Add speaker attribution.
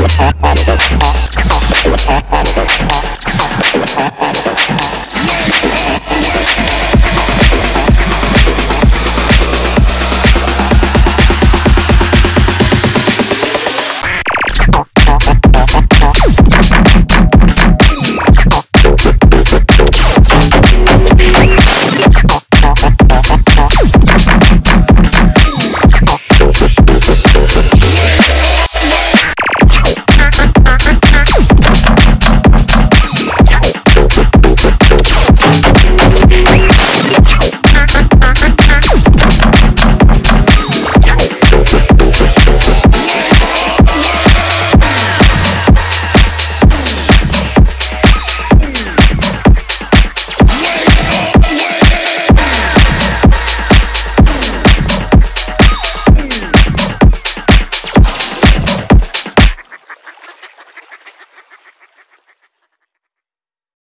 Speaker 1: Uh-huh.